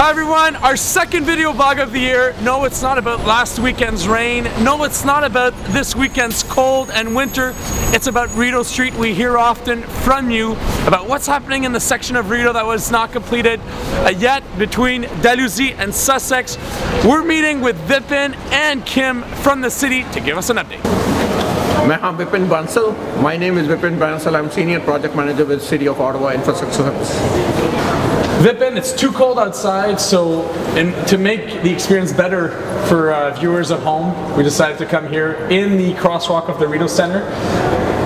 Hi everyone, our second video vlog of the year. No, it's not about last weekend's rain. No, it's not about this weekend's cold and winter. It's about Rideau Street. We hear often from you about what's happening in the section of Rideau that was not completed uh, yet between Dalhousie and Sussex. We're meeting with Vipin and Kim from the city to give us an update. I'm Vipin Bansal. My name is Vipin Bansal. I'm Senior Project Manager with City of Ottawa Infrastructure Service. Vipin, it's too cold outside, so and to make the experience better for uh, viewers at home, we decided to come here in the crosswalk of the Rideau Center.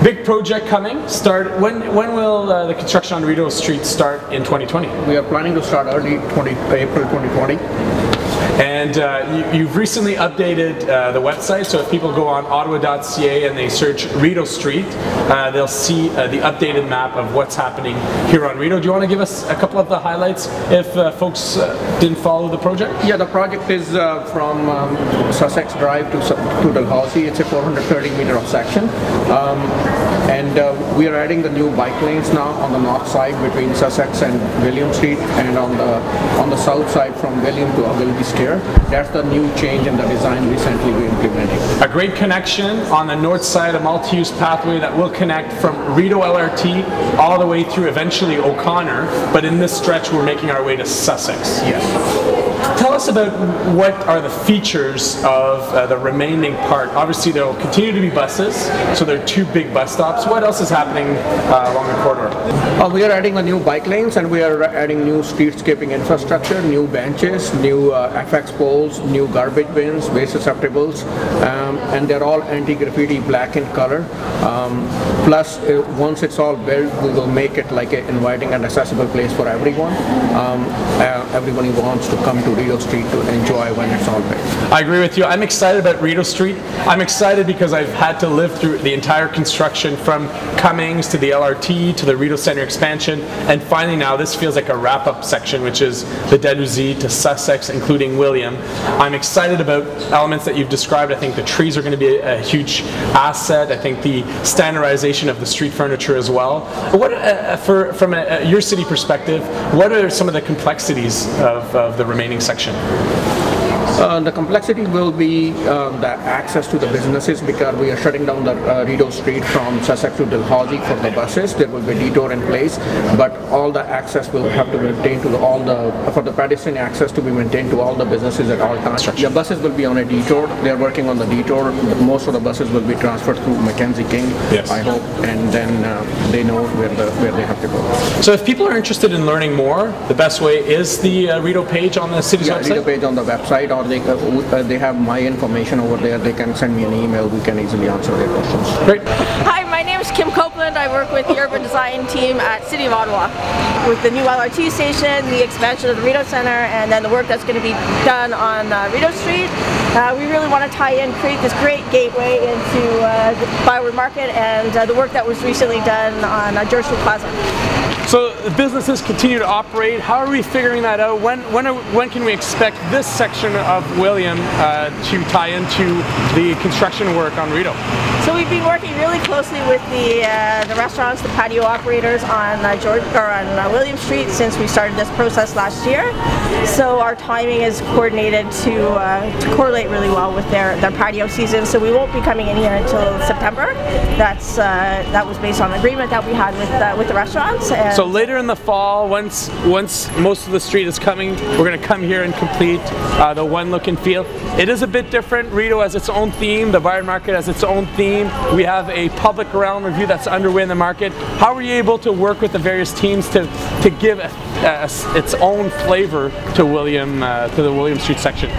Big project coming. Start when? When will uh, the construction on Rideau Street start in 2020? We are planning to start early 20, April 2020. And uh, you, have recently updated uh, the website, so if people go on ottawa.ca and they search Rideau Street, uh, they'll see uh, the updated map of what's happening here on Rideau. Do you want to give us a couple of the highlights if uh, folks uh, didn't follow the project? Yeah, the project is from um, Sussex Drive to, to Dalhousie. It's a 430 meter of section. Um, and uh, we are adding the new bike lanes now on the north side between Sussex and William Street and on the on the south side from William to Street here. That's the new change in the design recently we implemented. A great connection on the north side, a multi-use pathway that will connect from Rideau LRT all the way through eventually O'Connor, but in this stretch we're making our way to Sussex. Yes. Tell us about what are the features of uh, the remaining part. Obviously, there will continue to be buses, so there are two big bus stops. What else is happening uh, along the corridor? Uh, we are adding a new bike lanes and we are adding new streetscaping infrastructure, new benches, new uh, FX poles, new garbage bins, waste receptacles, um, and they're all anti-graffiti black in color. Um, plus, uh, once it's all built, we will make it like an inviting and accessible place for everyone. Um, uh, wants to come to Rideau Street to enjoy when it's all built. I agree with you. I'm excited about Rideau Street. I'm excited because I've had to live through the entire construction from Cummings to the LRT to the Rideau Center expansion, and finally now this feels like a wrap-up section, which is the Dalhousie to Sussex, including William. I'm excited about elements that you've described. I think the trees are going to be a, a huge asset. I think the standardization of the street furniture as well. What, uh, for, from a, your city perspective, what are some of the complexities of, of the remaining section? Uh, the complexity will be uh, the access to the businesses because we are shutting down the uh, Rideau Street from Sussex to Dalhousie for the buses. There will be a detour in place, but all the access will have to be maintained to the, all the for the pedestrian access to be maintained to all the businesses at all times. The buses will be on a detour. They are working on the detour. Most of the buses will be transferred through Mackenzie King. Yes. I hope, and then uh, they know where the where they have to go. So, if people are interested in learning more, the best way is the uh, Rideau page on the city's yeah, website. Rideau page on the website or they, uh, they have my information over there. They can send me an email. We can easily answer their questions. Great. Hi, my name is Kim Copeland. I work with the urban design team at City of Ottawa. With the new LRT station, the expansion of the Rideau Center, and then the work that's going to be done on uh, Rideau Street, uh, we really want to tie in, create this great gateway into uh, the Byward Market and uh, the work that was recently done on uh, George Street Plaza. So businesses continue to operate. How are we figuring that out? When when are, when can we expect this section of William uh, to tie into the construction work on Rideau? So we've been working really closely with the uh, the restaurants, the patio operators on uh, or on uh, William Street since we started this process last year. So our timing is coordinated to uh, to correlate really well with their their patio season. So we won't be coming in here until September. That's uh, that was based on agreement that we had with uh, with the restaurants. And so later in the fall, once once most of the street is coming, we're to come here and complete uh, the one look and feel. It is a bit different. Rideau has its own theme. The Byward Market has its own theme. We have a public around review that's underway in the market. How were you able to work with the various teams to to give a, a, its own flavor to William uh, to the William Street section?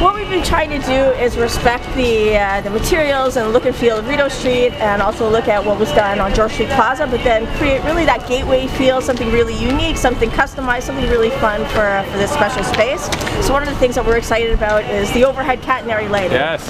What we've been trying to do is respect the uh, the materials and look and feel of Rideau Street and also look at what was done on George Street Plaza but then create really that gateway feel, something really unique, something customized, something really fun for, for this special space. So one of the things that we're excited about is the overhead catenary lighting. Yes.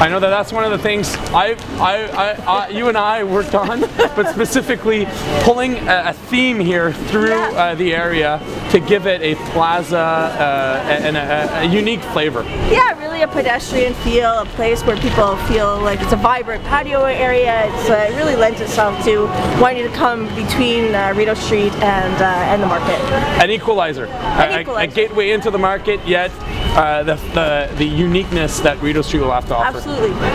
I know that that's one of the things I, I, I, I you and I worked on, but specifically pulling a, a theme here through Yeah. uh, the area to give it a plaza uh, and a, a unique flavor. Yeah, really a pedestrian feel, a place where people feel like it's a vibrant patio area. It's, uh, it really lends itself to wanting to come between uh, Rideau Street and uh, and the market. An equalizer, A- a- A, gateway into the market, yet uh, the, the the uniqueness that Rideau Street will have to offer. Absolutely.